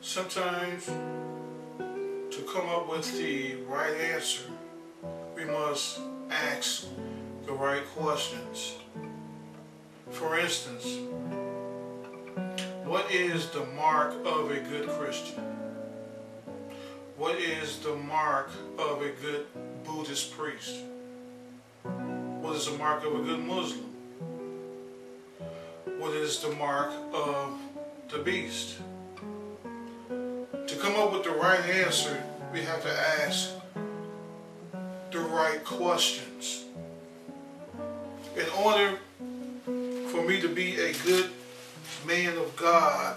Sometimes to come up with the right answer, we must ask the right questions. For instance, what is the mark of a good Christian? What is the mark of a good Buddhist priest? What is the mark of a good Muslim? What is the mark of the beast? To come up with the right answer, we have to ask the right questions. In order for me to be a good man of God,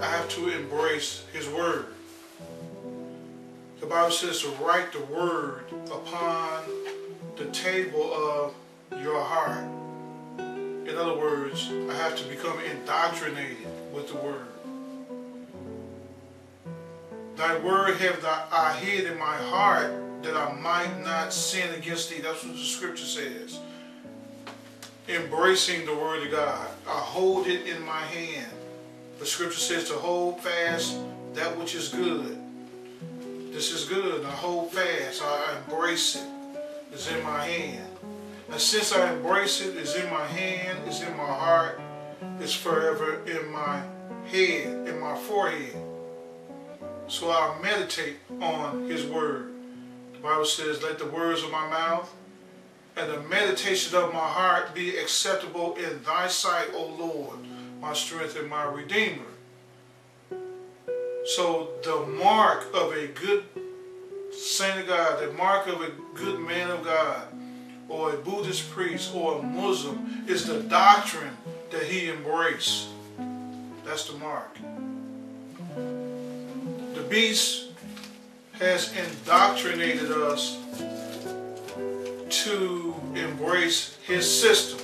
I have to embrace His Word. Bible says to write the Word upon the table of your heart. In other words, I have to become indoctrinated with the Word. Thy word have I hid in my heart that I might not sin against thee. That's what the scripture says. Embracing the word of God. I hold it in my hand. The scripture says to hold fast that which is good. This is good. I hold fast. I embrace it. It's in my hand. And since I embrace it, it's in my hand, it's in my heart, it's forever in my head, in my forehead. So I'll meditate on his word. The Bible says, let the words of my mouth and the meditation of my heart be acceptable in thy sight, O Lord, my strength and my redeemer. So the mark of a good saint of God, the mark of a good man of God, or a Buddhist priest, or a Muslim, is the doctrine that he embraced. That's the mark The beast has indoctrinated us to embrace his system.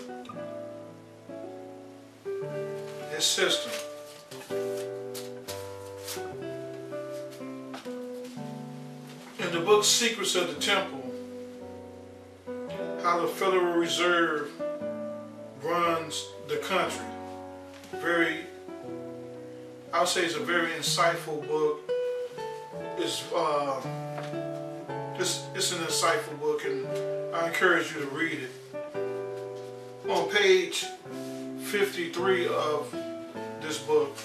His system. The book Secrets of the Temple, how the Federal Reserve runs the country. Very, I would say it's a very insightful book is uh, it's, it's an insightful book and I encourage you to read it. On page 53 of this book,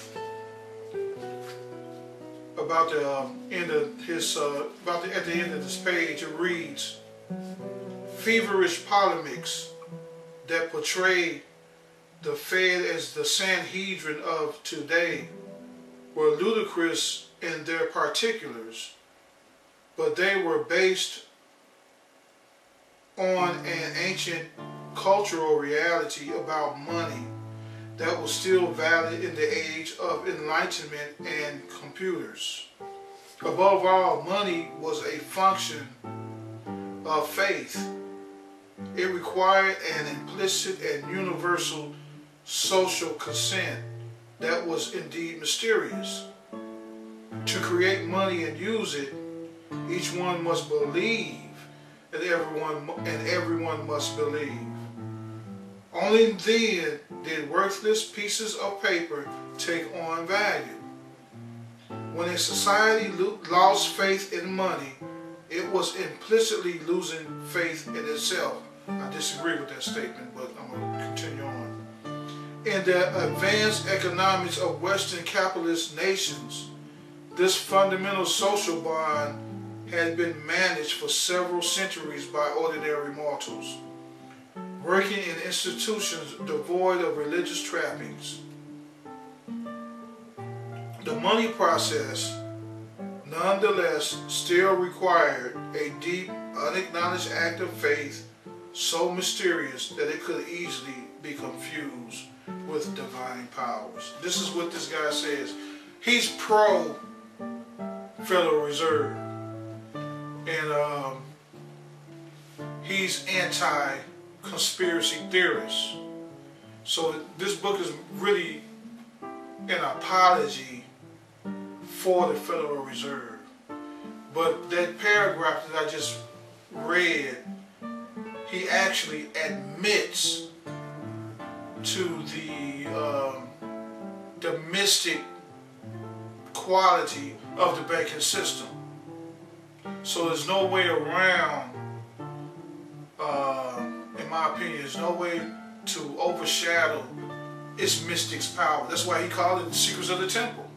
about the um, end of his, uh, about the, at the end of this page, it reads, feverish polemics that portray the Fed as the Sanhedrin of today were ludicrous in their particulars, but they were based on an ancient cultural reality about money that was still valid in the age of enlightenment and computers. Above all, money was a function of faith. It required an implicit and universal social consent that was indeed mysterious to create money and use it, each one must believe and everyone and everyone must believe. Only then did worthless pieces of paper take on value. When a society lost faith in money, it was implicitly losing faith in itself. I disagree with that statement, but I'm going to continue on. In the advanced economics of Western capitalist nations, this fundamental social bond had been managed for several centuries by ordinary mortals, working in institutions devoid of religious trappings. The money process, nonetheless, still required a deep, unacknowledged act of faith so mysterious that it could easily be confused with divine powers. This is what this guy says. He's pro Federal Reserve. And um, he's anti-conspiracy theorist. So this book is really an apology for the Federal Reserve. But that paragraph that I just read, he actually admits to the um, the mystic quality of the banking system. So there's no way around, my opinion, there's no way to overshadow its mystic's power. That's why he called it the secrets of the temple.